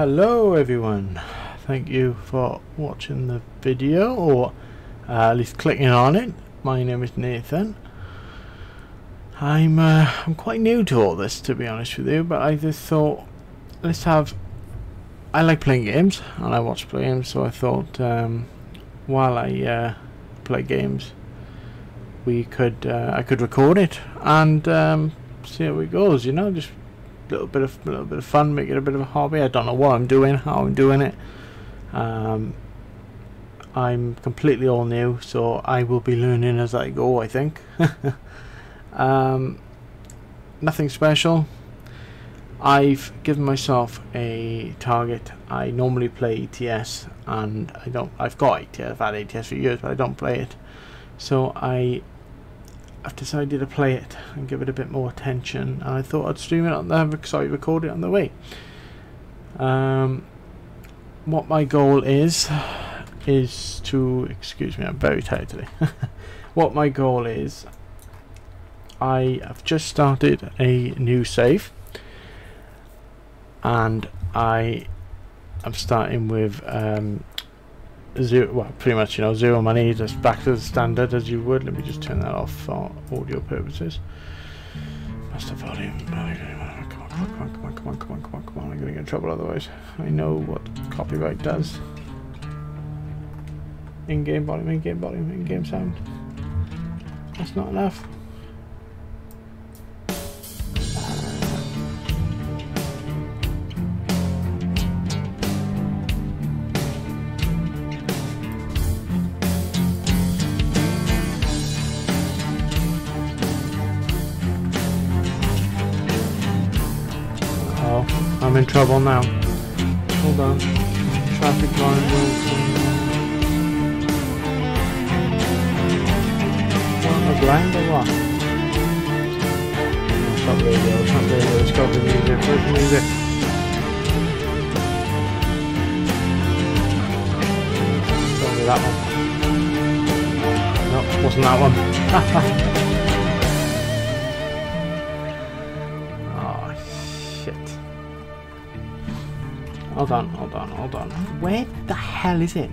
Hello everyone, thank you for watching the video or uh, at least clicking on it. My name is Nathan. I'm uh, I'm quite new to all this to be honest with you, but I just thought let's have. I like playing games and I watch play games, so I thought um, while I uh, play games, we could uh, I could record it and um, see how it goes. You know, just little bit of a little bit of fun, make it a bit of a hobby. I don't know what I'm doing, how I'm doing it. Um, I'm completely all new, so I will be learning as I go. I think. um, nothing special. I've given myself a target. I normally play ETS, and I don't. I've got ETS. I've had ETS for years, but I don't play it. So I I've decided to play it and give it a bit more attention. And I thought I'd stream it on the I record it on the way. Um, what my goal is is to excuse me I'm very tired today. What my goal is I have just started a new save. And I am starting with um, zero, well, pretty much, you know, zero money, just back to the standard as you would. Let me just turn that off for audio purposes. Master volume. Come on, come on, come on, come on, come on, come on, come on. I'm going to get in trouble otherwise. I know what copyright does. In-game volume, in-game volume, in-game sound. That's not enough. Trouble now. Hold on. Traffic line Am I blind or what? Oh, stop radio, stop radio, let's go to music, where's the music? Don't that one. Nope, wasn't that one. Hold on, hold on, hold on. Where the hell is it?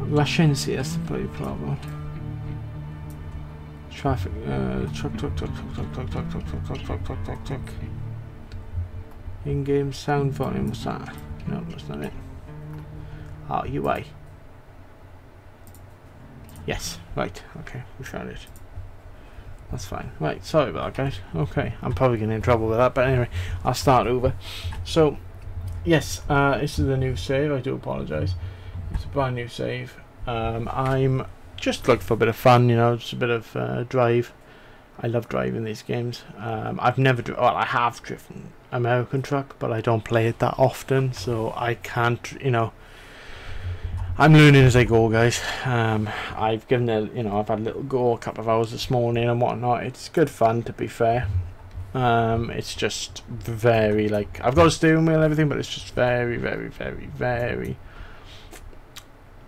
Russians, yes, pretty problem. Traffic, uh, truck, truck, truck, truck, truck, truck, truck, truck, truck, truck, truck, truck, truck, truck. In-game sound volume, what's that? No, that's not it. Oh, UI. Yes, right, okay, we found it. That's fine. Right, sorry about that, guys. Okay, I'm probably getting in trouble with that, but anyway, I'll start over. So, yes, uh, this is a new save. I do apologise. It's a brand new save. Um, I'm just looking for a bit of fun, you know, just a bit of uh, drive. I love driving these games. Um, I've never, well, I have driven American truck, but I don't play it that often, so I can't, you know. I'm learning as I go, guys. Um, I've given it, you know, I've had a little go a couple of hours this morning and whatnot. It's good fun, to be fair. Um, it's just very like I've got a steering wheel and everything, but it's just very, very, very, very,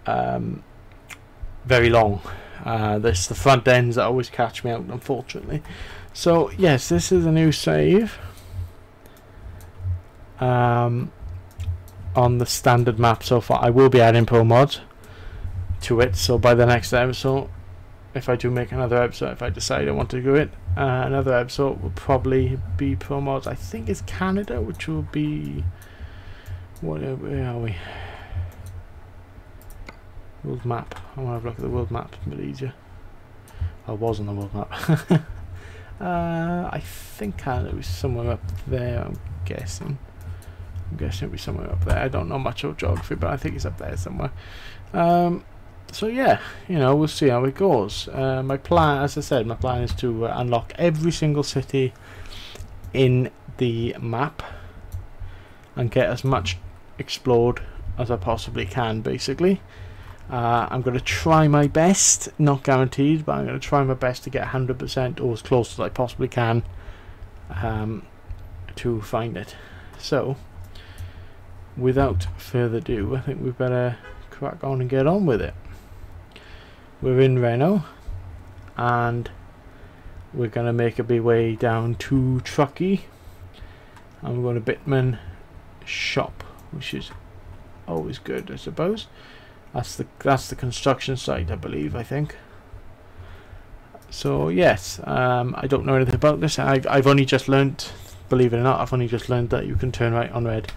um, very long. Uh, this the front ends that always catch me out, unfortunately. So yes, this is a new save. Um, on the standard map so far. I will be adding pro mods to it. So by the next episode, if I do make another episode, if I decide I want to do it, uh, another episode will probably be pro mods. I think it's Canada, which will be what? Are, where are we? World map. I want to have a look at the world map. A bit easier. I was on the world map. uh, I think Canada was somewhere up there. I'm guessing. I'm guessing it'll be somewhere up there. I don't know much of geography, but I think it's up there somewhere. Um, so yeah, you know, we'll see how it goes. Uh, my plan, as I said, my plan is to uh, unlock every single city in the map and get as much explored as I possibly can, basically. Uh, I'm going to try my best, not guaranteed, but I'm going to try my best to get 100% or as close as I possibly can um, to find it. So, without further ado, I think we better crack on and get on with it we're in Reno and we're going to make a big way down to Truckee and we're going to Bitman shop, which is always good, I suppose. That's the that's the construction site, I believe. I think. So yes, um, I don't know anything about this. I've I've only just learned, believe it or not, I've only just learned that you can turn right on red.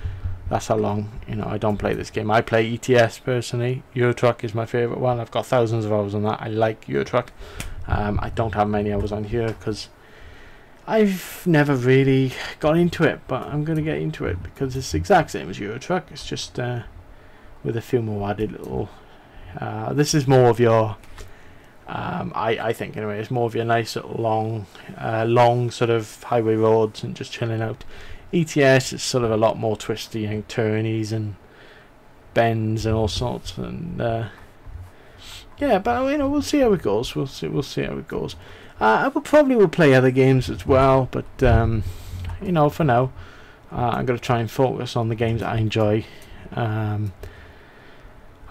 That's how long you know I don't play this game. I play ETS personally. Euro Truck is my favorite one. I've got thousands of hours on that. I like Euro Truck. Um, I don't have many hours on here because I've never really got into it, but I'm going to get into it because it's the exact same as Euro Truck. It's just uh, with a few more added little. Uh, this is more of your. Um, I I think anyway, it's more of your nice little long, uh, long sort of highway roads and just chilling out. ETS is sort of a lot more twisty and turnies and bends and all sorts and uh, yeah, but you know we'll see how it goes. We'll see we'll see how it goes. Uh, I will probably will play other games as well, but um, you know for now uh, I'm going to try and focus on the games I enjoy. Um,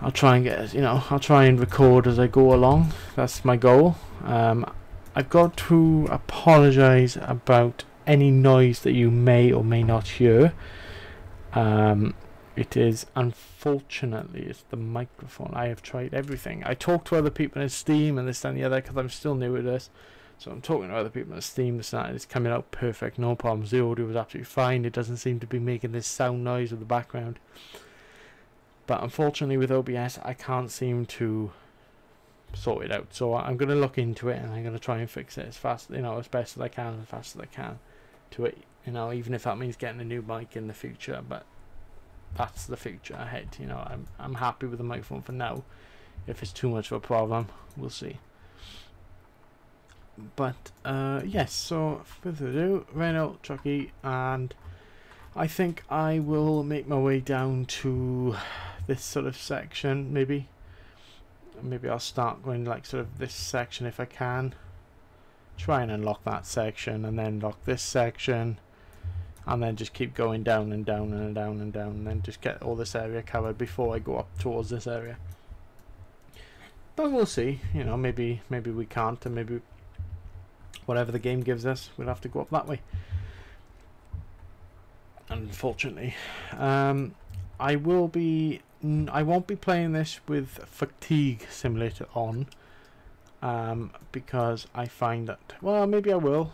I'll try and get, you know, I'll try and record as I go along. That's my goal. Um, I've got to apologise about any noise that you may or may not hear. Um, it is unfortunately it's the microphone. I have tried everything. I talk to other people in Steam and this and the other because I'm still new at this. So I'm talking to other people in Steam. This and it's coming out perfect, no problems. The audio was absolutely fine. It doesn't seem to be making this sound noise in the background. But unfortunately with OBS I can't seem to sort it out. So I'm going to look into it and I'm going to try and fix it as fast, you know, as best as I can, as fast as I can to it. You know, even if that means getting a new mic in the future, but that's the future ahead. You know, I'm I'm happy with the microphone for now. If it's too much of a problem, we'll see. But uh, yes, so further ado, Reno, Truckee, and I think I will make my way down to this sort of section maybe maybe I'll start going like sort of this section if I can try and unlock that section and then lock this section and then just keep going down and down and down and down and then just get all this area covered before I go up towards this area. But we'll see you know maybe maybe we can't and maybe whatever the game gives us we'll have to go up that way. Unfortunately. Um, I will be I won't be playing this with Fatigue Simulator on um, because I find that well maybe I will.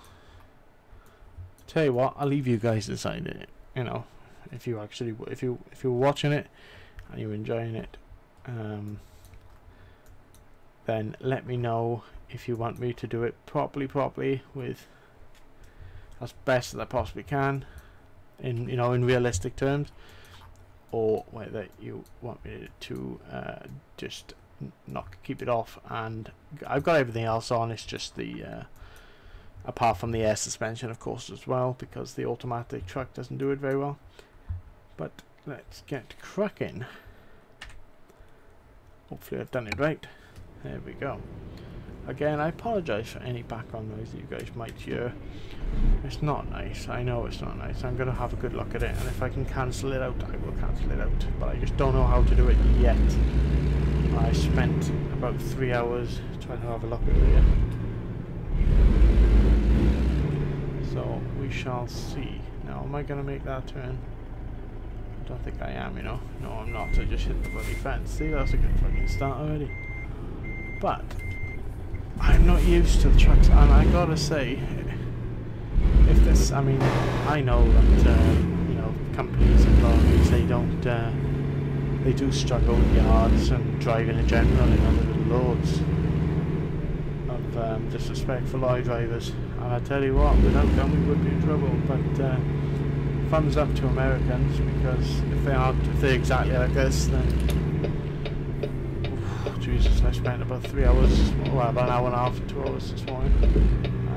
Tell you what I'll leave you guys decide it you know if you actually if you if you're watching it and you're enjoying it um, then let me know if you want me to do it properly properly with as best as I possibly can in you know in realistic terms or whether you want me to uh, just not keep it off and I've got everything else on it's just the uh, apart from the air suspension of course as well because the automatic truck doesn't do it very well but let's get cracking hopefully I've done it right there we go Again, I apologise for any background noise that you guys might hear. It's not nice. I know it's not nice. I'm going to have a good look at it, and if I can cancel it out, I will cancel it out. But I just don't know how to do it yet. I spent about three hours trying to have a look at it. So, we shall see. Now, am I going to make that turn? I don't think I am, you know. No, I'm not. I just hit the bloody fence. See, that's a good fucking start already. But, I'm not used to the trucks, and I gotta say, if this, I mean, I know that, uh, you know, companies and lorries, they don't, uh, they do struggle with yards and driving in general in other loads of um, disrespectful lorry drivers. And I tell you what, without them we would be in trouble, but uh, thumbs up to Americans, because if they aren't, if they're exactly like us, then Jesus, I spent about three hours, well, about an hour and a half, two hours this morning,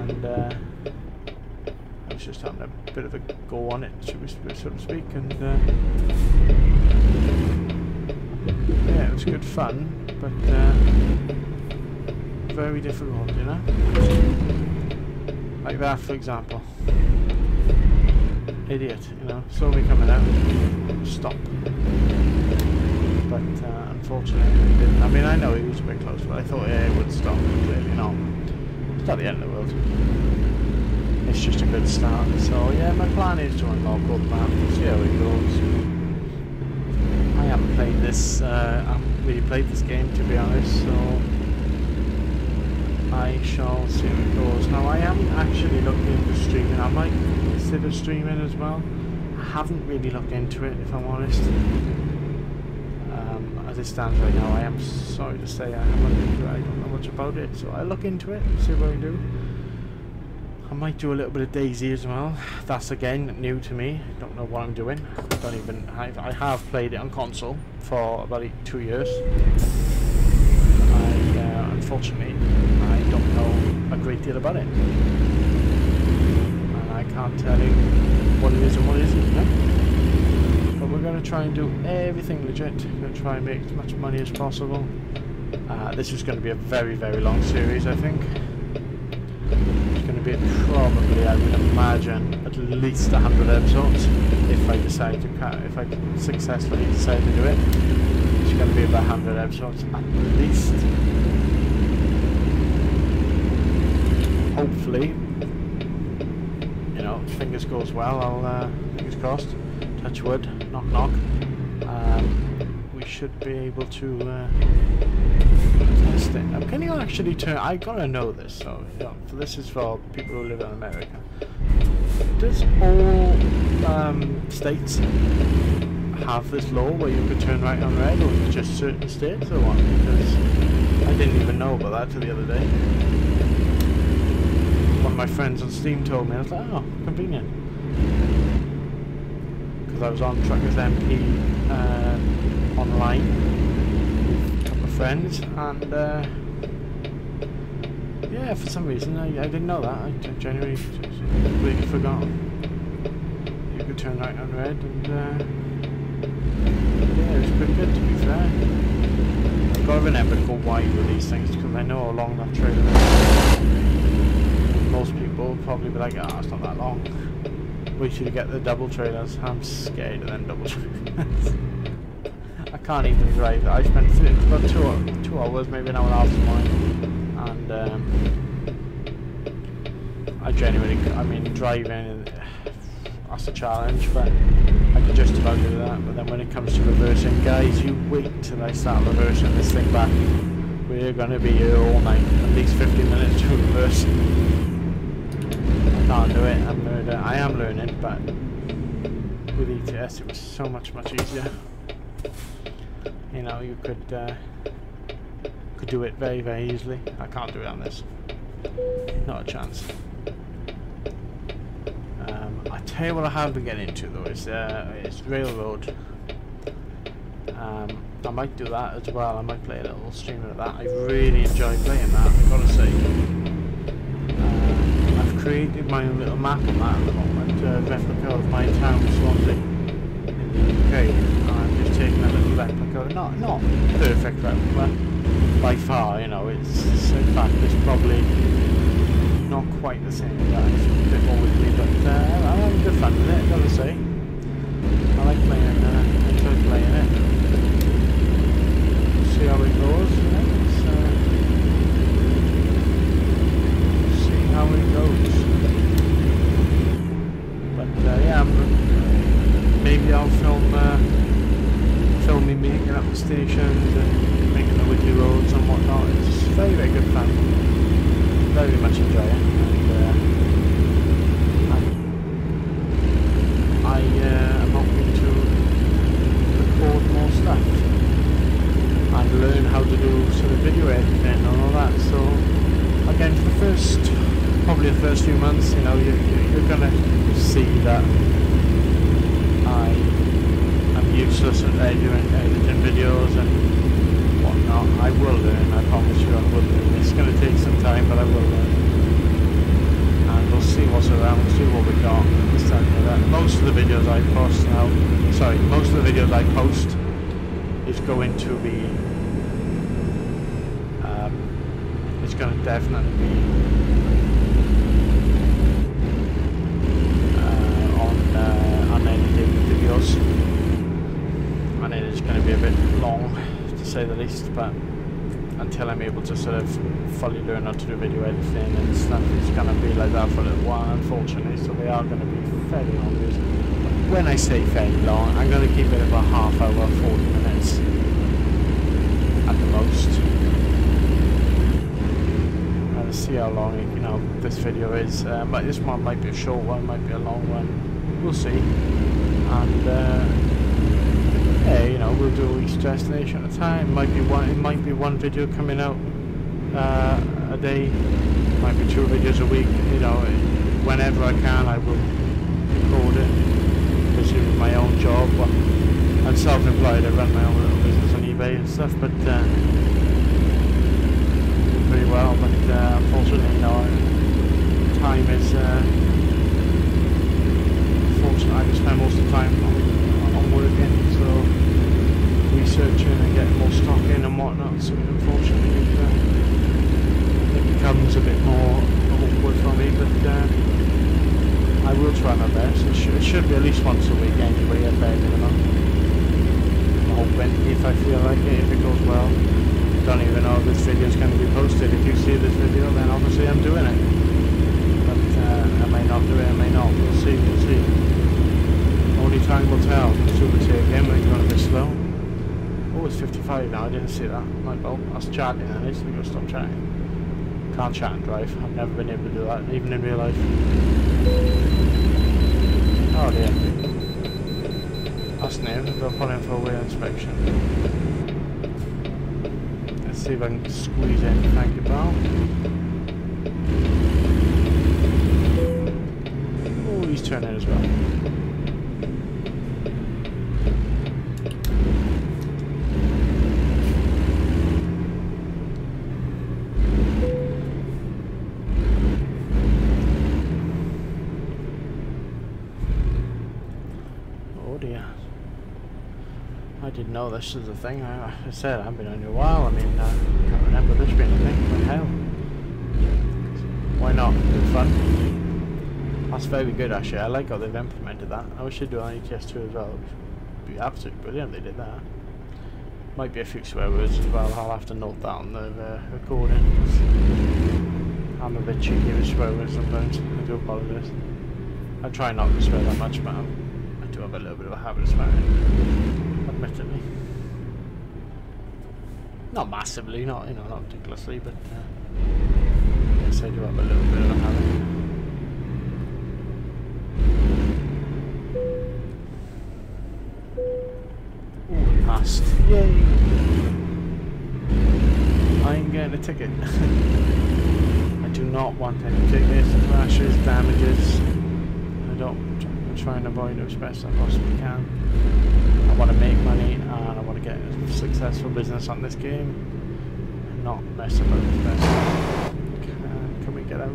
and uh, I was just having a bit of a go on it, so to speak, and uh, yeah, it was good fun, but uh, very difficult, you know? Like that, for example. Idiot, you know, saw me coming out, stop but uh, unfortunately it didn't. I mean, I know he was a bit close, but I thought yeah, it would stop. Clearly not. It's not the end of the world. It's just a good start. So yeah, my plan is to unlock all the maps, see how it goes. Played this, uh, I haven't really played this game to be honest, so I shall see how it goes. Now I am actually looking into streaming, I might consider streaming as well. I haven't really looked into it if I'm honest. Um, as it stands right now, I am sorry to say I haven't, I don't know much about it, so I'll look into it, see what I do. I might do a little bit of DayZ as well. That's again new to me. Don't know what I'm doing. Don't even. I've, I have played it on console for about two years. I uh, unfortunately I don't know a great deal about it, and I can't tell you what it is and what it isn't. But we're going to try and do everything legit. We're going to try and make as much money as possible. Uh, this is going to be a very very long series, I think probably, I would imagine, at least 100 episodes if I decide to, if I successfully decide to do it. It's going to be about 100 episodes at least. Hopefully, you know, fingers goes well, I'll, uh, fingers crossed, touch wood, knock knock. Um, we should be able to, uh, now, can you actually turn... I gotta know this, so, you know, this is for people who live in America. Does all um, states have this law where you could turn right on red, or just certain states or what? Because I didn't even know about that till the other day. One of my friends on Steam told me, I was like, oh, convenient. Because I was on Truckers MP uh, online friends, and uh, yeah, for some reason I, I didn't know that. I, I genuinely completely forgot. You could turn right on red, and uh, yeah, it was pretty good to be fair. I've got to remember to go wide with these things because I know how long that trailer is. Most people probably be like, ah, oh, it's not that long. We should get the double trailers. I'm scared of them double trailers. Can't even drive. I spent about two, two hours, maybe an hour and a half and um, I genuinely, I mean, driving, that's a challenge, but I could just about do that. But then when it comes to reversing, guys, you wait till I start reversing this thing back. We're going to be here all night, at least 15 minutes to reverse. I can't do it, I'm. I am learning, but with ETS it was so much, much easier you know, you could uh, could do it very, very easily. I can't do it on this. Not a chance. Um, I tell you what I have been getting into though is uh, it's Railroad. Um, I might do that as well. I might play a little stream of that. I really enjoy playing that. I've got to say. Uh, I've created my own little map on that at the moment, uh, replica of my town, Swansea, in the UK taking a little replica. Not not perfect replica by far, you know, it's, it's in fact it's probably not quite the same guys, a bit more wiggly, but uh, I'm having good fun with it, gotta say. I like playing uh, I enjoy playing it. See how it goes, uh, see how it goes. But uh, yeah, maybe I'll film uh, filming me getting up the stations and making the weekly roads and whatnot. It's very, very good fun. Very much enjoy it. And, uh, I uh, am hoping to record more stuff and learn how to do sort of video editing and all that. So again, for the first, probably the first few months, you know, you, you're going to see that I useless at doing editing videos and whatnot. I will learn, I promise you I will learn. It's going to take some time, but I will learn. And we'll see what's around, see what we got. Most of the videos I post now, sorry, most of the videos I post is going to be, um, it's going to definitely be uh, on uh, unedited videos going to be a bit long to say the least but until I'm able to sort of fully learn how to do video editing and stuff it's going to be like that for a little while unfortunately so they are going to be fairly long when I say fairly long, I'm going to keep it about half hour, 40 minutes at the most. I'll see how long you know this video is. Uh, but this one might be a short one, might be a long one. We'll see. And uh, yeah, you know, we'll do each destination at a time. Might be one. It might be one video coming out uh, a day. Might be two videos a week. You know, whenever I can, I will record it. Busy with my own job. I'm self-employed. I run my own little business on eBay and stuff. But uh, pretty well. But uh, unfortunately, you know, time is. Uh, unfortunately, I spend most of the time on, on working. So researching and getting more stock and whatnot. So unfortunately, it, uh, it becomes a bit more awkward for me. But uh, I will try my best. It should, it should, be at least once a week anyway, at bare minimum. I'm hoping if I feel like it, if it goes well. Don't even know if this video is going to be posted. If you see this video, then obviously I'm doing it. But uh, I may not do it. I may not. We'll see. We'll see. Only time will tell. Super again. We're going a bit slow. It's 55 now. I didn't see that. My fault. I was chatting and I just going to stop chatting. Can't chat and drive. I've never been able to do that, even in real life. Oh dear. That's new. They'll put for a wheel inspection. Let's see if I can squeeze in. Thank you, pal. Oh, he's turning as well. This was a thing. I, I said I've been on a while. I mean, I can't remember this being a thing. Hell, why not? Good fun. That's very good, actually. I like how they've implemented that. I wish they'd do on ETS2 as well. It'd be absolutely brilliant they did that. Might be a few swear words as well. I'll have to note that on the uh, recording. I'm a bit cheeky with swear words sometimes. I do apologise. I try not to swear that much, but I do have a little bit of a habit of swearing admittedly. Not massively, not you know, not ridiculously, but uh, yes, I do have a little bit of a habit. Ooh, passed. Yay! I'm getting a ticket. I do not want any tickets, crashes, damages. I don't. I'm trying to avoid as best I possibly can. I want to make money and I want to get a successful business on this game and not mess about with this. Can, can we get out?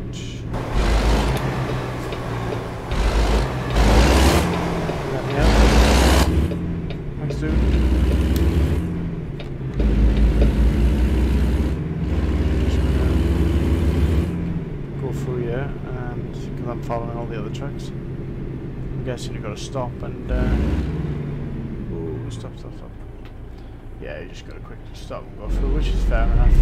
Thanks, dude. Go through here and because I'm following all the other trucks. I'm guessing you've got to stop and uh, stop, stop, stop. Yeah, you just gotta quick stop and go through, which is fair enough.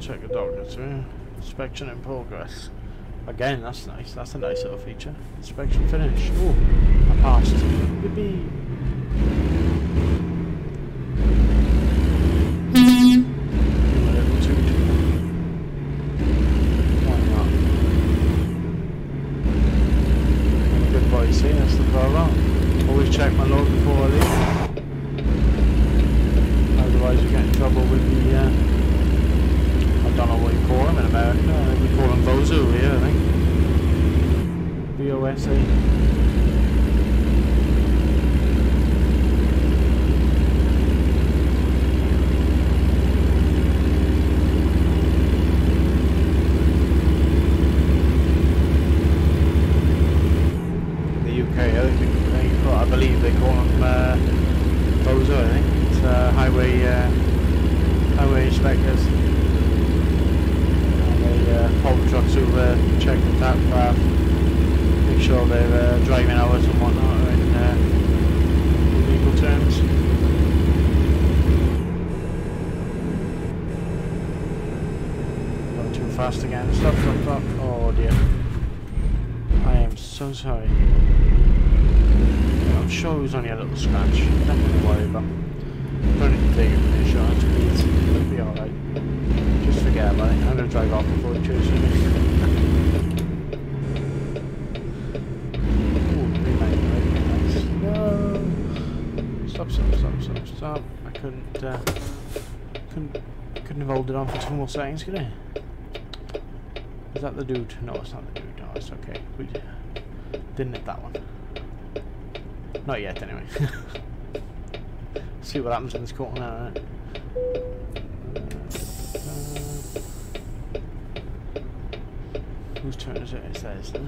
Check the doctor too. Inspection in progress. Again, that's nice. That's a nice little feature. Inspection finish. Oh, I passed. Yippee! Always check my load before I leave. Otherwise you get in trouble with the uh, don't know what you call them in America. We call them VOSA here, I think. V-O-S-A. I believe they call them uh, VOSA, I think. It's uh, highway uh, highway inspectors uh, haul trucks over, check the tap graph, make sure their uh, driving hours and whatnot are in uh, legal terms. Going too fast again. Stop, stop, stop. Oh dear. I am so sorry. I'm sure a scratch. Nothing to worry about. Don't need to take it for the insurance, please. It'll be alright. Just forget about it. I'm gonna drive off before it chases me. Stop, stop, stop, stop, stop. I couldn't, uh, couldn't, couldn't have held it on for two more seconds, could I? Is that the dude? No, it's not the dude. No, it's okay. We didn't hit that one. Not yet, anyway. See what happens in this corner now, right? Whose turn is it? Isn't?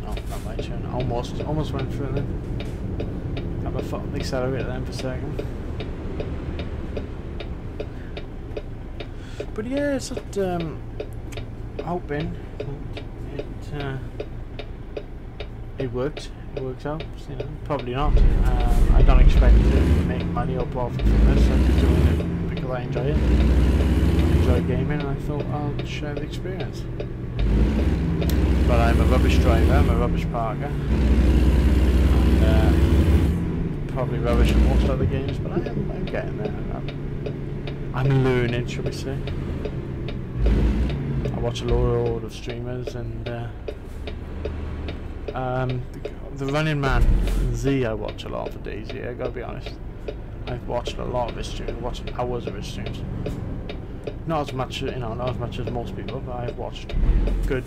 No, oh, not my turn. Almost, almost went through then. Have a foot on the accelerator then for a second. But yeah, it's not um, hoping it uh, it worked. It works out. You know, probably not. Um, I don't expect to make money or profit from this. I'm just doing it because I enjoy it. I enjoy gaming, and I thought I'll share the experience. But I'm a rubbish driver. I'm a rubbish parker. And, uh, probably rubbish at most other games, but I am, I'm getting there. I'm, I'm learning, shall we say. Watch a lot of streamers and uh, um, the, the, Running Man Z I watch a lot for DayZ, I gotta be honest. I've watched a lot of his streams, watched hours of his streams. Not as much, you know, not as much as most people, but I've watched good,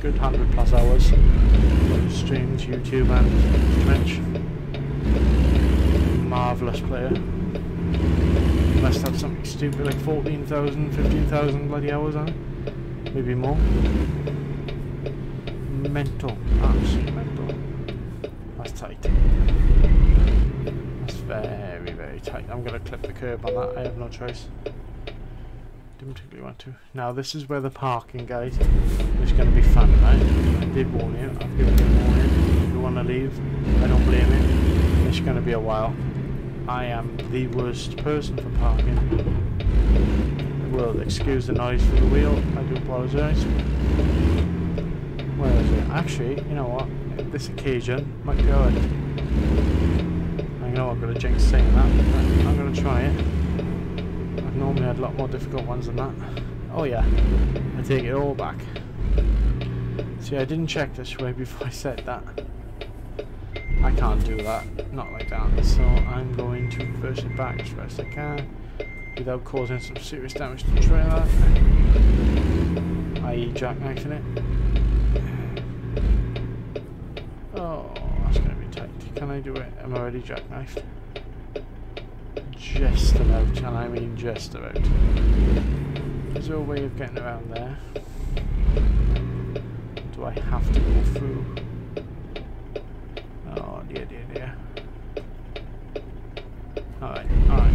good hundred plus hours of streams, YouTube and Twitch. Marvelous player must have something stupid like 14,000, 15,000 bloody hours on it. Maybe more. Mental. Absolutely mental. That's tight. That's very, very tight. I'm going to clip the curb on that. I have no choice. Didn't particularly want to. Now this is where the parking guide is going to be fun, right? I did warn you. I've given you a warning. If you want to leave, I don't blame you. It's going to be a while. I am the worst person for parking. Well, excuse the noise for the wheel, I do apologise. Where is it? Actually, you know what? This occasion be alright. I know I've got a jinx saying that, but I'm going to try it. I've normally had a lot more difficult ones than that. Oh yeah, I take it all back. See, I didn't check this way before I said that. I can't do that, not like that, so I'm going to reverse it back as best I can without causing some serious damage to the trailer, i.e. jackknifing it. Oh, that's going to be tight. Can I do it? I'm already jackknifed. Just about, and I mean just about. Is there a way of getting around there? Do I have to go through? Oh dear, dear, dear. Alright, alright.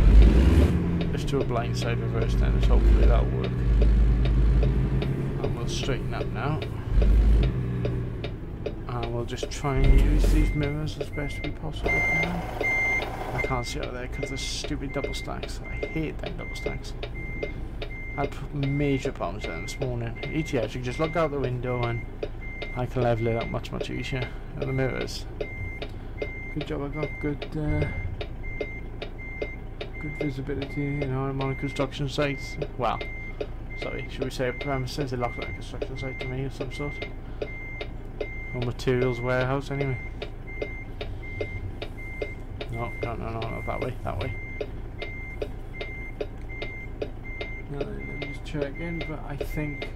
Blind side reverse then, hopefully that'll work. And we'll straighten up now. And we'll just try and use these mirrors as best we possibly can. I can't see out there because there's stupid double stacks. I hate them double stacks. I had major problems with them this morning. ETS, you can just look out the window and I can level it up much, much easier. And the mirrors, good job I got good uh, good visibility, you know, on construction site. Well, sorry, should we say a premises? It looked like a construction site to me of some sort. Or materials warehouse anyway. No, no, no, no, that way, that way. No, let me just check in, but I think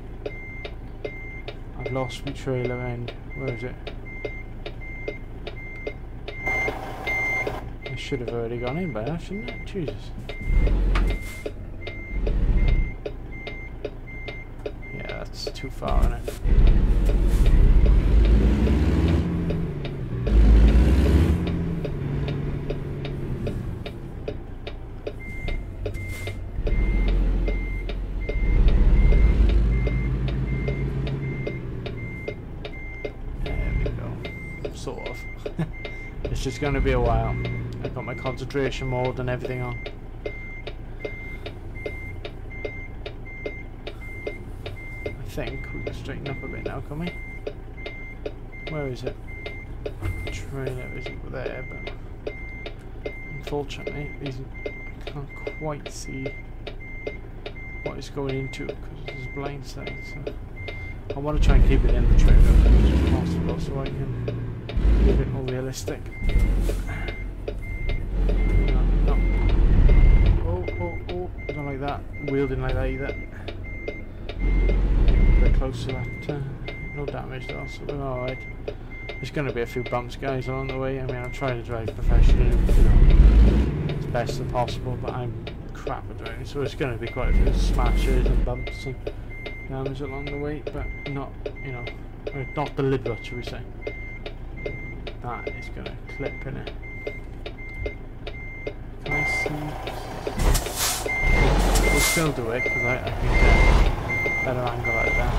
I've lost my trailer end. Where is it? should have already gone in by now, shouldn't it? Jesus. Yeah, that's too far, isn't it? It's just going to be a while. I've got my concentration mode and everything on. I think we can straighten up a bit now, can we? Where is it? The Trailer is over there, but unfortunately, I can't quite see what it's going into because it's blind side. So I want to try and keep it in the trailer as possible so I can be a bit more realistic. No, no. Oh, oh, oh! Don't like that. Wielding like that either. Bit close to that. Uh, no damage though, so we're alright. There's going to be a few bumps, guys, along the way. I mean, I'm trying to drive professionally, as best as possible, but I'm crap at driving, so it's going to be quite a few smashes and bumps and damage along the way, but not, you know, not deliberate, should we say. That is going to clip in it. Can I see? We'll still do it, because I, I can get a better angle of that.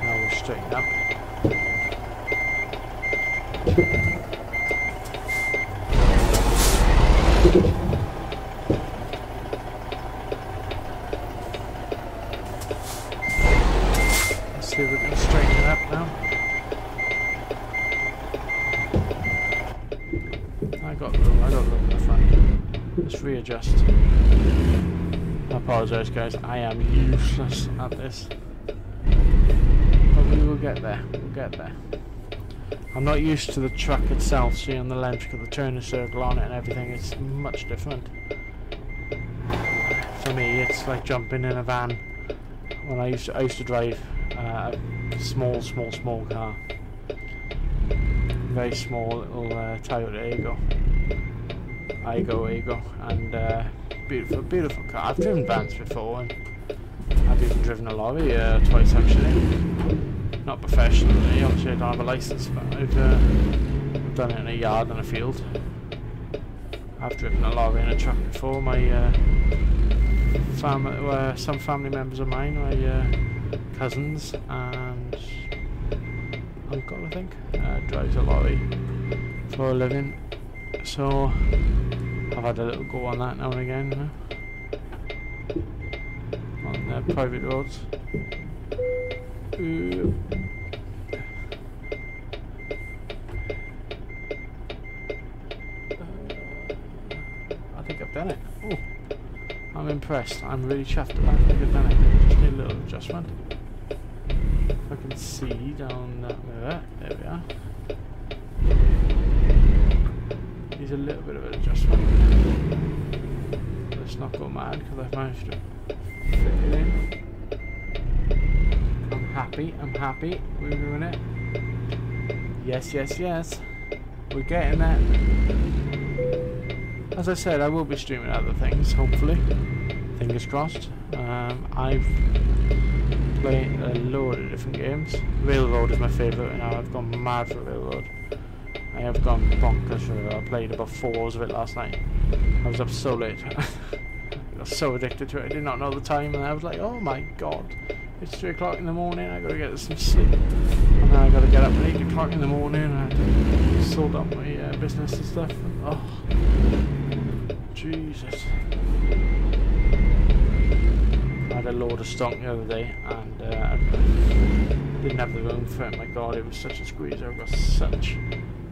Now we'll straighten up. Let's see if we can straighten it up now. I got room, I got the front. Let's readjust. I apologise guys, I am useless at this. But we will get there, we'll get there. I'm not used to the truck itself, seeing the length of the turning circle on it and everything, it's much different. For me, it's like jumping in a van. When I used to, I used to drive uh, a small, small, small car. Very small little uh, Toyota Aygo. Aygo, Aygo, and uh, beautiful, beautiful car. I've driven vans before, and I've even driven a lorry uh, twice actually. Not professionally, obviously I don't have a license, but I've, uh, done it in a yard and a field. I've driven a lorry and a truck before. My uh, uh, some family members of mine, my uh, cousins and uncle, I think, uh, drives a lorry for a living. So I've had a little go on that now and again, you know, on uh, private roads. Ooh. I think I've done it. Ooh. I'm impressed. I'm really chuffed at that. I think I've done it. Just need a little adjustment. If I can see down that mirror. There we are. Needs a little bit of an adjustment. Not go mad because I've managed to fit it in I'm happy. I'm happy. We're doing it. Yes, yes, yes. We're getting that. As I said, I will be streaming other things, hopefully. Fingers crossed. Um, I've played a load of different games. Railroad is my favourite, and I've gone mad for Railroad. I have gone bonkers for it. I played about four hours of it last night. I was up so late. So addicted to it. I did not know the time, and I was like, oh my god. It's 3 o'clock in the morning, I gotta get some sleep. And then I gotta get up at 8 o'clock in the morning and I to sort out my uh, business and stuff. And, oh, Jesus. I had a load of stock the other day and uh, didn't have the room for it. My god, it was such a squeeze. I've got such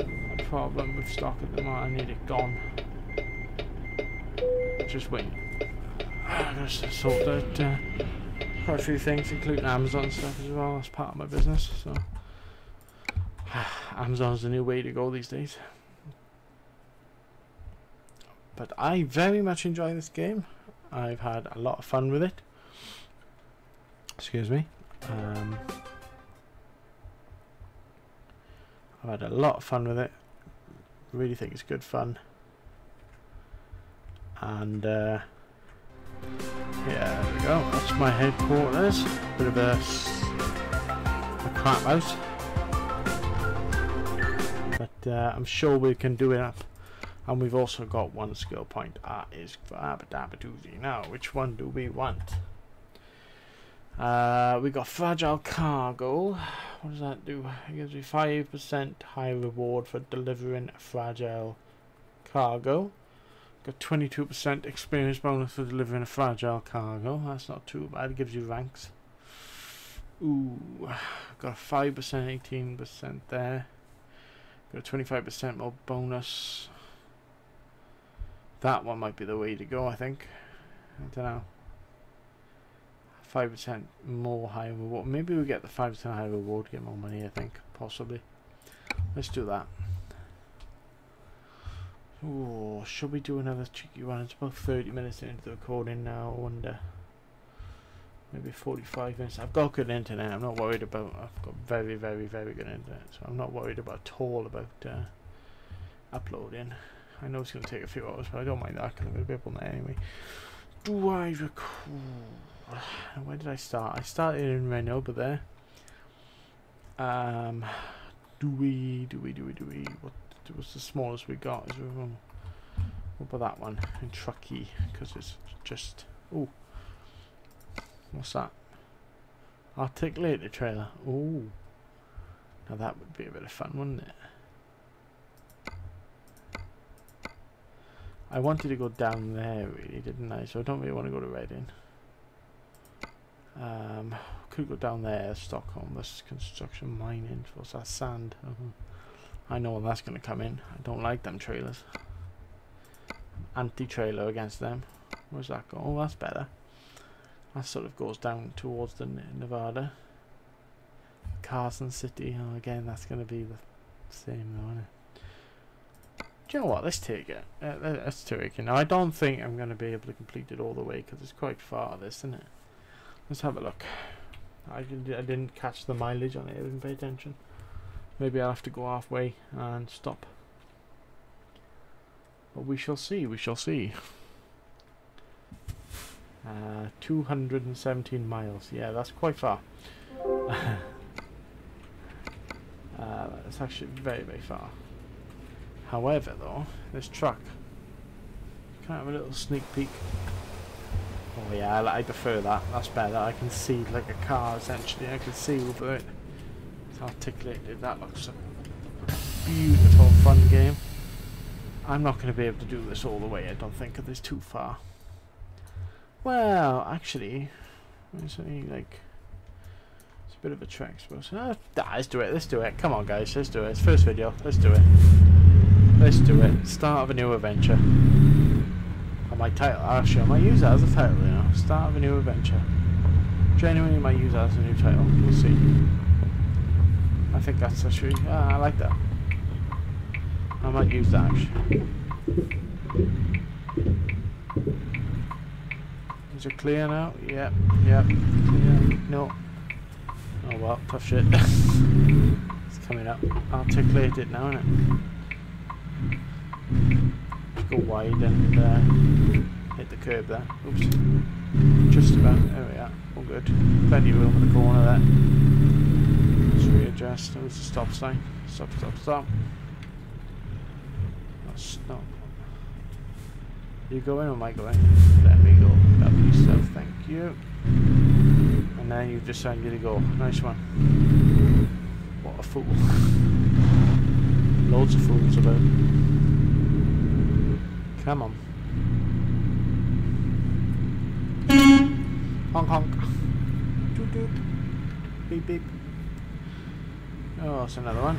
a problem with stock at the moment. I need it gone. Just wait. I gotta sort out. Uh, quite a few things, including Amazon stuff as well. That's part of my business. So Amazon's the new way to go these days. But I very much enjoy this game. I've had a lot of fun with it. Excuse me. Um, I've had a lot of fun with it. Really think it's good fun. And uh, yeah, there we go. That's my headquarters. Bit of a, a crap house. But uh, I'm sure we can do it up. And we've also got one skill point. Is for Abadabadoozy. Now, which one do we want? Uh, we got fragile cargo. What does that do? It gives me five percent high reward for delivering fragile cargo. Got 22% experience bonus for delivering a fragile cargo. That's not too bad. It gives you ranks. Ooh, got 5%, 18% there. Got a 25% more bonus. That one might be the way to go, I think. I don't know. 5% more high reward. Maybe we get the 5% high reward, get more money, I think. Possibly. Let's do that. Oh, should we do another cheeky one? It's about 30 minutes into the recording now. I wonder. Maybe 45 minutes. I've got good internet. I'm not worried about. I've got very, very, very good internet. So I'm not worried about at all about uh, uploading. I know it's going to take a few hours, but I don't mind that because I'm going to be able to anyway. Do I record? Where did I start? I started in Reno, but there. Um, do we? Do we? Do we? Do we? What it was the smallest we got. Is what about that one in Truckee? Because it's just oh, what's that? Articulated trailer. Oh, now that would be a bit of fun, wouldn't it? I wanted to go down there really, didn't I? So I don't really want to go to Redding. Um, could go down there, Stockton. This construction mining. What's that? Sand. Uh -huh. I know when that's going to come in. I don't like them trailers. Anti-trailer against them. Where's that going? Oh, that's better. That sort of goes down towards the Nevada. Carson City. Oh, again, that's going to be the same though, isn't it? Do you know what? Let's take it. Uh, let's take it. Now, I don't think I'm going to be able to complete it all the way because it's quite far, this, isn't it? Let's have a look. I, did, I didn't catch the mileage on it. I didn't pay attention. Maybe I'll have to go halfway and stop. But we shall see, we shall see. Uh, 217 miles. Yeah, that's quite far. uh, that's actually very, very far. However, though, this truck can I have a little sneak peek. Oh yeah, I, I prefer that. That's better. I can see like a car essentially. I can see over it articulated. That looks a beautiful fun game. I'm not going to be able to do this all the way, I don't think, because it's too far. Well, actually, it's only like it's a bit of a trek, I suppose. Ah, let's do it. Let's do it. Come on, guys. Let's do it. It's first video. Let's do it. Let's do it. Start of a new adventure. I might title. Actually, I might use that as a title. You know, start of a new adventure. Genuinely, might use that as a new title. We'll see. I think that's actually, yeah, I like that. I might use that actually. Is it clear now? Yep, yep, clear. No. Oh well, tough shit. it's coming up. Articulate it now, innit? Let's go wide and uh, hit the curb there. Oops. Just about. There we are. All good. Plenty of room in the corner there a stop sign. Stop, stop, stop. No, stop. You going or am I going? Let me go. Lovely thank you. And then you decide to go. Nice one. What a fool. Loads of fools about. Come on. Honk honk. Doot doot. Beep beep. Oh, it's another one.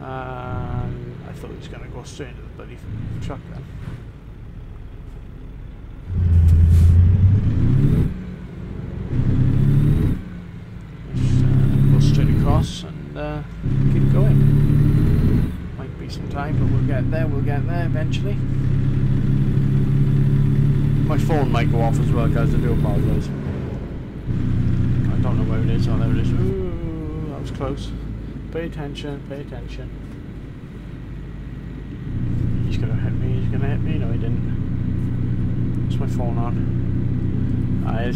And I thought he was going to go straight into the bloody truck then. Uh, go straight across and uh, keep going. Might be some time, but we'll get there. We'll get there eventually. My phone might go off as well, guys. I do apologise don't know where it is. Oh, there it is. Ooh, that was close. Pay attention, pay attention. He's gonna hit me, he's gonna hit me. No, he didn't. What's my phone on? I, uh,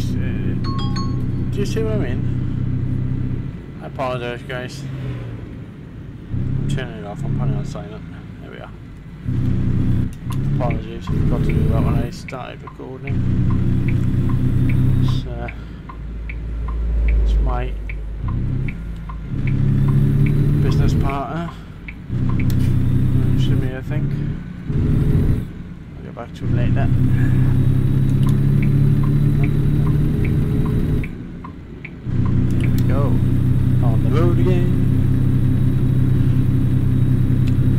do you see what I mean? I apologise, guys. I'm turning it off, I'm putting on silent. There we are. Apologies, I forgot to do that when I started recording. It's, uh, it's my business partner. me, I think. I'll get back to him later. There we go. On the road again.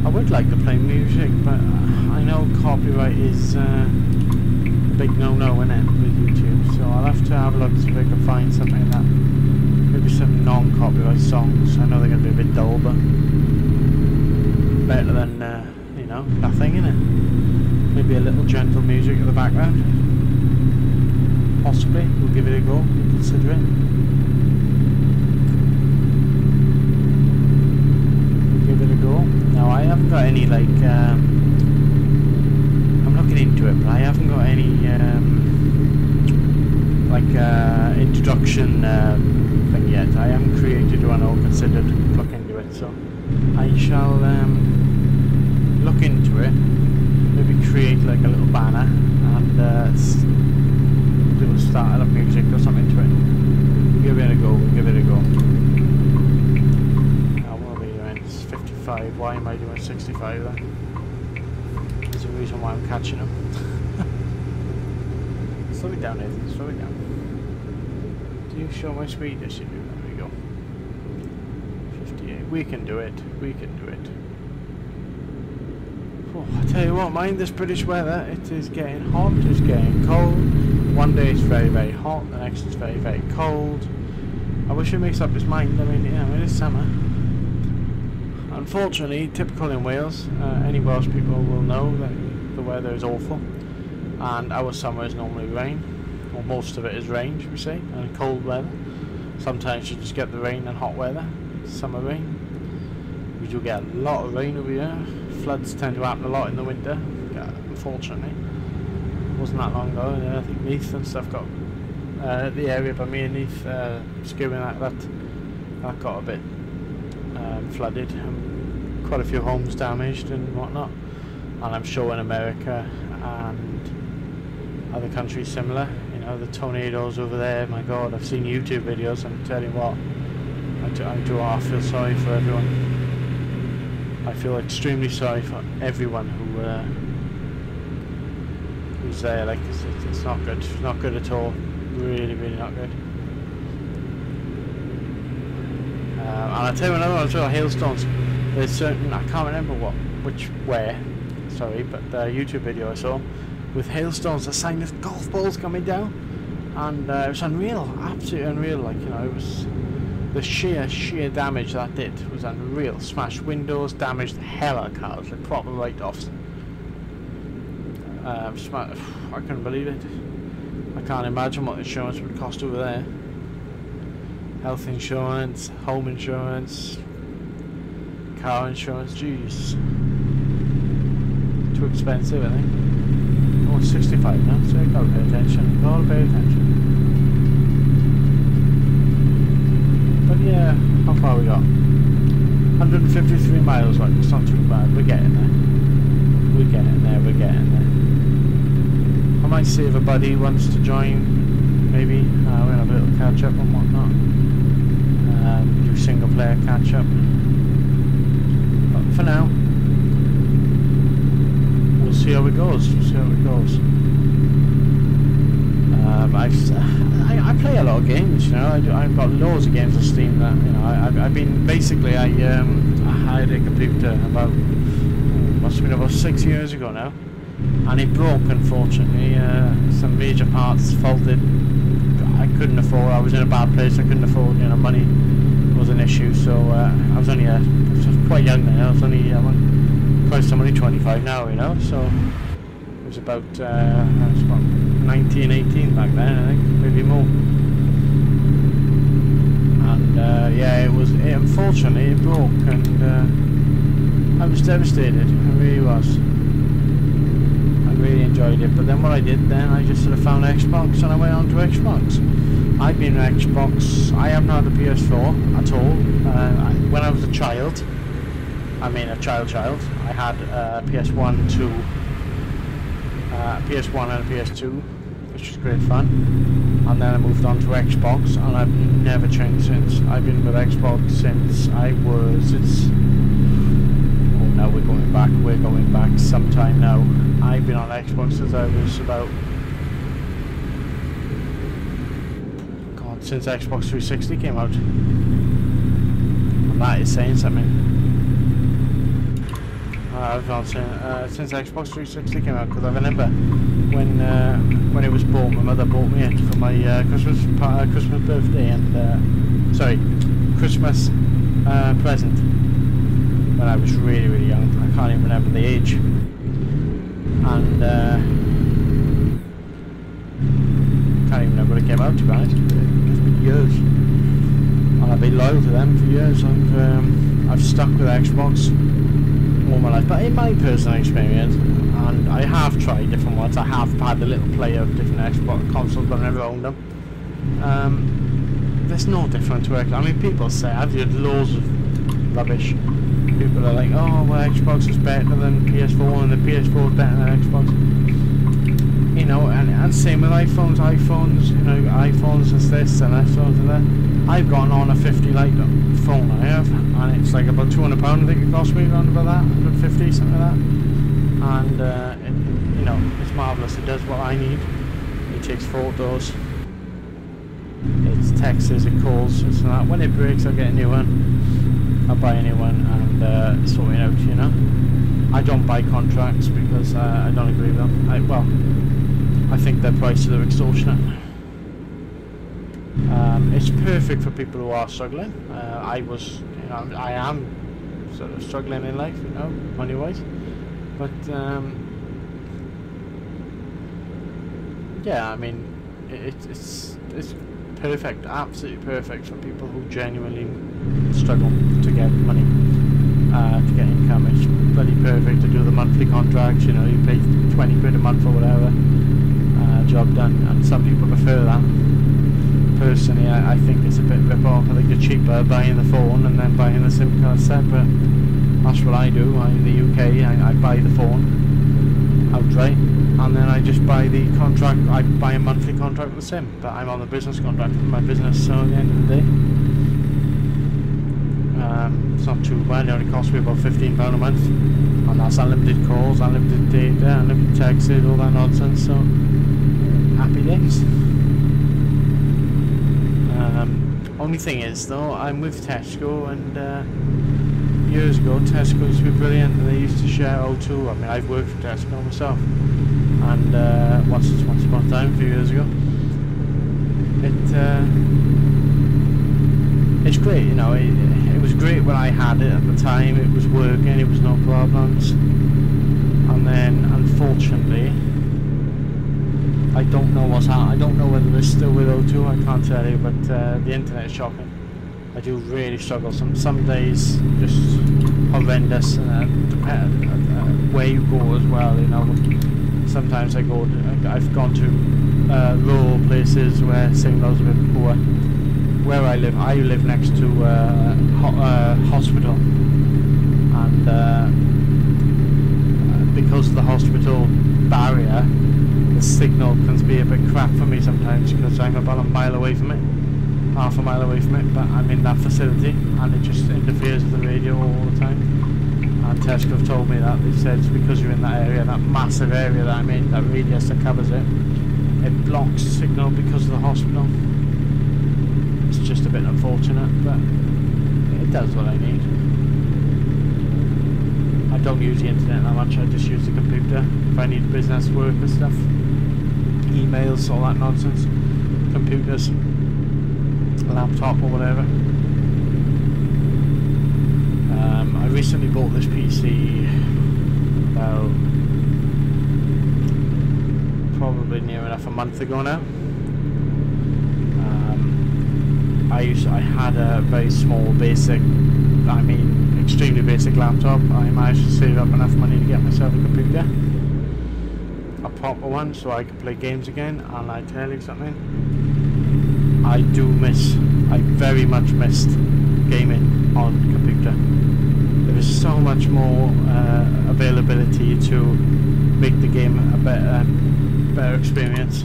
I would like to play music, but I know copyright is uh, a big no-no in it with YouTube, so I'll have to have a look to see if I can find something that some non-copyright songs. I know they're going to be a bit dull, but better than uh, you know nothing in it. Maybe a little gentle music in the background. Possibly, we'll give it a go. Consider it. Give it a go. Now I haven't got any like. Um, I'm looking into it, but I haven't got any um, like uh, introduction uh, I haven't created one or considered looking into it, so I shall. Um, look into it, maybe create like a little banner and uh, do a startup music or something to it. Give it a go, give it a go. Now what are we doing? It's 55, why am I doing 65 then? There's a reason why I'm catching them. slow it down Nathan, slow it down. Do you show my speed? Yes you do, we go. 58, we can do it, we can do it. Oh, I tell you what, mind this British weather. It is getting hot, it's getting cold. One day it's very, very hot, the next it's very, very cold. I wish it makes up its mind. I mean, yeah, it is summer. Unfortunately, typical in Wales, uh, any Welsh people will know that the weather is awful. And our summer is normally rain, or most of it is rain, should we say, and cold weather. Sometimes you just get the rain and hot weather, summer rain. Do get a lot of rain over here floods tend to happen a lot in the winter, unfortunately. It wasn't that long ago, yeah, I think Neath and stuff got, uh, the area by me and Neath, uh, Skewen that, that, got a bit um, flooded, and quite a few homes damaged and whatnot. And I'm sure in America and other countries similar, you know, the tornadoes over there, my god, I've seen YouTube videos, I'm telling you what, I do, I do I feel sorry for everyone. I feel extremely sorry for everyone who uh, who's there. Like it's, it's not good. It's not good at all. Really, really not good. Um, and I'll tell you another one as well. Hailstones. There's certain I can't remember what, which, where. Sorry, but the YouTube video I saw with hailstones, a sign of golf balls coming down, and uh, it was unreal. Absolutely unreal. Like you know, it was the sheer, sheer damage that did was unreal. Smashed windows, damaged the hell out of cars, like proper write-offs. Um, I couldn't believe it. I can't imagine what insurance would cost over there. Health insurance, home insurance, car insurance, jeez. Too expensive, I think. Oh, 65 now, so you gotta pay attention. Gotta pay attention. Yeah, how far we got? 153 miles, like, it's not too bad. We're getting there. We're getting there, we're getting there. I might see if a buddy wants to join, maybe. Uh, we'll have a little catch up and whatnot. Um, do single player catch up. But for now, we'll see how it goes. We'll see how it goes. I, I play a lot of games, you know. I, have got loads of games on Steam that you know. I, have I've been basically I um, I had a computer about must have been about six years ago now, and it broke unfortunately. Uh, some major parts faulted. I couldn't afford. I was in a bad place. I couldn't afford. You know, money was an issue. So uh, I was only a, I was quite young then. I was only I'm only 25 now. You know, so it was about. Uh, 19, 18 back then, I think, maybe more. And uh, yeah, it was, it, unfortunately, it broke and uh, I was devastated, I really was. I really enjoyed it, but then what I did then, I just sort of found Xbox and I went on to Xbox. I've been an Xbox, I have not had a PS4 at all. Uh, when I was a child, I mean a child child, I had a PS1, 2, uh, PS1 and PS2, which was great fun. and then I moved on to Xbox, and I've never changed since. I've been with Xbox since I was. It's oh, now we're going back. We're going back sometime now. I've been on Xbox since I was about. God, since Xbox 360 came out. And that is saying something. I've uh, since Xbox 360 came out because I remember when uh, when it was bought, my mother bought me it for my uh, Christmas uh, Christmas birthday and uh, sorry, Christmas uh, present when I was really really young. I can't even remember the age, and uh, can't even remember when it came out. To be honest, it's been years, and I've been loyal to them for years. I've um, I've stuck with Xbox all my life, but in my personal experience, and I have tried different ones. I have had a little play of different Xbox consoles, but I never owned them. Um, there's no difference to Xbox. I mean, people say I've heard loads of rubbish. People are like, "Oh, well, Xbox is better than PS4, and the PS4 is better than Xbox." You know, and, and same with iPhones. iPhones, you know, iPhones is this and iPhones and that. I've gone on a 50 light phone I have, and it's like about 200 pound. I think it cost me around about that, 150, something like that. And uh, it, you know it's marvelous it does what I need. It takes photos. It texts it calls it's that when it breaks I'll get a new one. I'll buy a new one and uh, sort it out you know? I don't buy contracts because uh, I don't agree with them. I, well I think their prices are extortionate um, it's perfect for people who are struggling uh, I was you know I am sort of struggling in life you know money wise but um, yeah, I mean, it, it's it's perfect, absolutely perfect for people who genuinely struggle to get money, uh, to get income. It's bloody perfect to do the monthly contracts. You know, you pay twenty quid a month or whatever, uh, job done, and some people prefer that. Personally, I, I think it's a bit rip off. I think it's cheaper buying the phone and then buying the SIM card separate. That's what I do. I, in the UK, I, I buy the phone outright, and then I just buy the contract. I buy a monthly contract with the SIM, but I'm on the business contract with my business. So at the end of the day, um, it's not too bad. It only costs me about fifteen pound a month, and that's unlimited calls, unlimited data, unlimited texts, all that nonsense. So happy days. Um, only thing is though, I'm with Tesco and. Uh, years ago, Tesco used to be brilliant, and they used to share O2. I mean, I've worked for Tesco myself, and uh, once, once upon a time, a few years ago, it uh, it's great. You know, it, it was great when I had it at the time. It was working, it was no problems, and then unfortunately. I don't know what's happening. I don't know whether they're still with O2. I can't tell you, but uh, the internet is shocking. I do really struggle. Some some days just horrendous, and uh, uh, uh, where you go as well. You know, sometimes I go. I've gone to uh, rural places where signals are a bit poor. Where I live, I live next to uh, ho uh, hospital, and because of the hospital barrier, signal can be a bit crap for me sometimes because I'm about a mile away from it half a mile away from it, but I'm in that facility and it just interferes with the radio all the time. And Tesco have told me that. They said it's because you're in that area, that massive area that I'm in, that radius that covers it. It blocks signal because of the hospital. It's just a bit unfortunate, but it does what I need. I don't use the internet that much, I just use the computer. If I need business work and stuff, emails, all that nonsense, computers laptop or whatever. Um, I recently bought this PC about probably near enough a month ago now. Um, I used I had a very small basic, I mean extremely basic laptop. I managed to save up enough money to get myself a computer, proper one, so I could play games again. And I tell you something, I do miss, I very much missed gaming on computer. There is so much more uh, availability to make the game a better, better experience.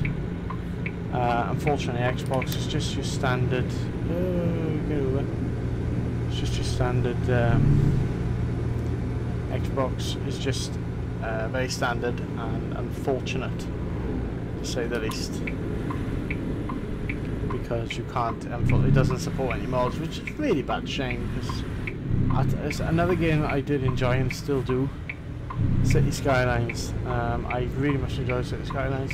Uh, unfortunately, Xbox is just your standard. Oh, it's just your standard. Um, Xbox is just uh, very standard and unfortunate, to say the least. Because you can't, it doesn't support any mods, which is really bad shame. Because it's another game that I did enjoy and still do. City Skylines. Um, I really much enjoy City Skylines.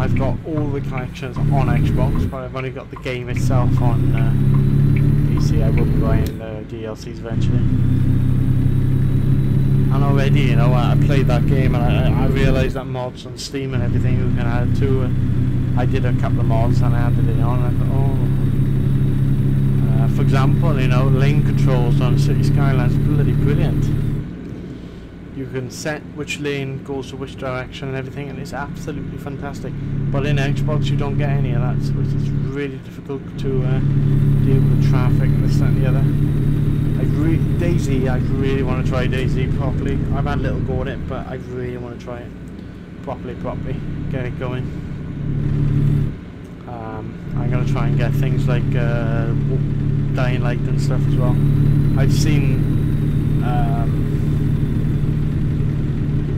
I've got all the collections on Xbox, but I've only got the game itself on uh, PC. I will be buying the DLCs eventually. And already, you know, I played that game and I, I realised that mods on Steam and everything you can add to it. I did a couple of mods and I added it on. And I thought, oh. Uh, for example, you know, lane controls on City Skylines, bloody brilliant you can set which lane goes to which direction and everything and it's absolutely fantastic but in Xbox you don't get any of that so it's really difficult to uh, deal with traffic and this and the other DayZ I really want to try DayZ properly. I've had a little go at it but I really want to try it properly properly. Get it going. Um, I'm going to try and get things like uh, Dying Light and stuff as well. I've seen um,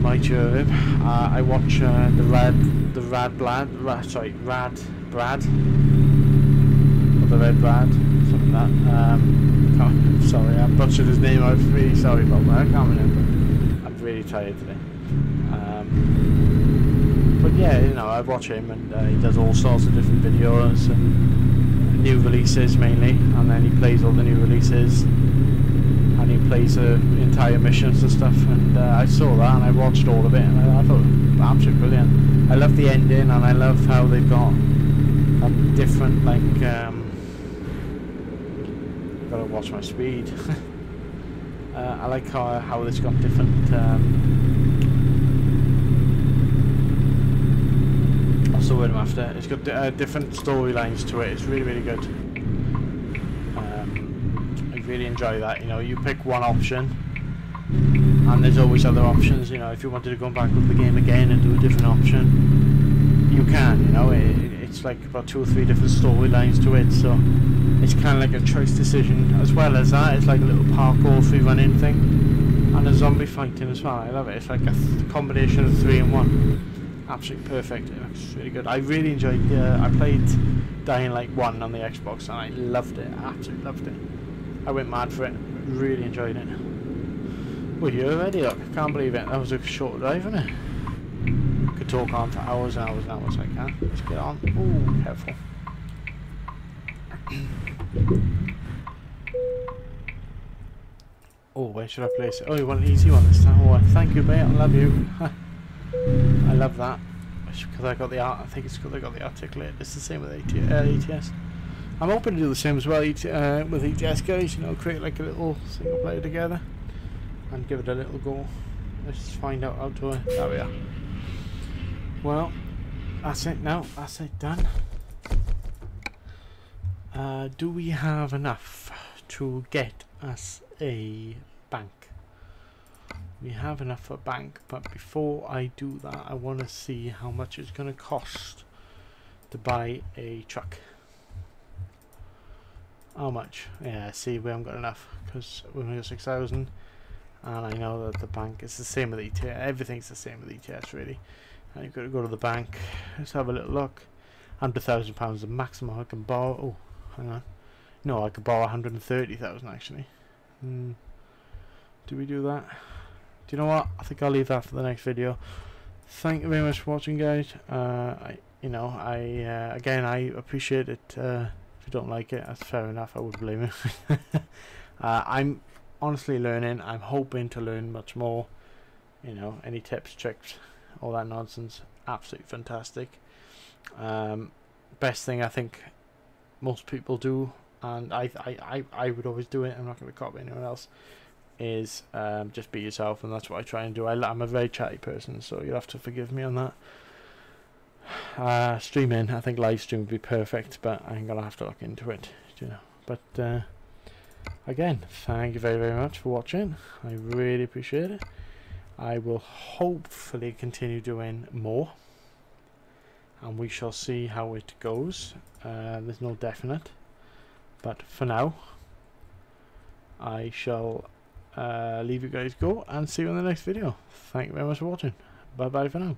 my Jervin. Uh, I watch uh, the Red, the Rad Blad, Rad, sorry, Rad Brad, or the Red Brad, that. Um, sorry, I butchered his name. I was really sorry about that. I can't remember. I'm really tired today. Um, but yeah, you know, I watch him and uh, he does all sorts of different videos and new releases mainly, and then he plays all the new releases and he plays the entire missions and stuff and uh, I saw that and I watched all of it and I, I thought absolutely brilliant I love the ending and I love how they've got a different like um, gotta watch my speed uh, I like how, how it's got different um, what's the word I'm after it's got uh, different storylines to it it's really really good Um, I really enjoy that. You know, you pick one option, and there's always other options. You know, if you wanted to go back with the game again and do a different option, you can. You know, it, it's like about two or three different storylines to it, so it's kind of like a choice decision. As well as that, it's like a little parkour free running thing, and a zombie fighting as well. I love it. It's like a combination of three in one. Absolutely perfect. It looks really good. I really enjoyed. Uh, I played Dying Light One on the Xbox, and I loved it. Absolutely loved it. I went mad for it. Really enjoyed it. We're here already, look. Can't believe it. That was a short drive, wasn't it? Could talk on for hours and hours and hours. I can. Let's get on. Ooh, careful. Oh, where should I place it? Oh, you want an easy one this time? Oh, thank you, mate. I love you. I love that. Because I got the art. I think it's because I got the articulate. It's the same with AT, uh, ATS. I'm hoping to do the same as well uh, with ETS guys, you know, create like a little single player together and give it a little go. Let's find out how to, uh, there we are. Well, that's it now, that's it done. Uh, do we have enough to get us a bank? We have enough for a bank, but before I do that, I want to see how much it's going to cost to buy a truck. How much? Yeah, see, we haven't got enough because we've only got 6,000 and I know that the bank is the same with ETS. Everything's the same with ETS, really. And you've got to go to the bank. Let's have a little look. Hundred thousand pounds the maximum I can borrow. Oh, hang on. No, I could borrow 130,000 actually. Hmm. Do we do that? Do you know what? I think I'll leave that for the next video. Thank you very much for watching, guys. Uh, I, you know, I uh, again I appreciate it. Uh, if you don't like it, that's fair enough. I would blame you. uh, I'm honestly learning. I'm hoping to learn much more. You know, any tips, tricks, all that nonsense. Absolutely fantastic. Um, best thing I think most people do, and I, I, I, I would always do it. I'm not going to copy anyone else. Is um, just be yourself, and that's what I try and do. I, I'm a very chatty person, so you'll have to forgive me on that. Uh, streaming, I think live stream would be perfect, but I'm gonna have to look into it, you know. But uh, again, thank you very very much for watching. I really appreciate it. I will hopefully continue doing more, and we shall see how it goes. Uh, there's no definite but for now I shall uh, leave you guys go and see you in the next video. Thank you very much for watching. Bye bye for now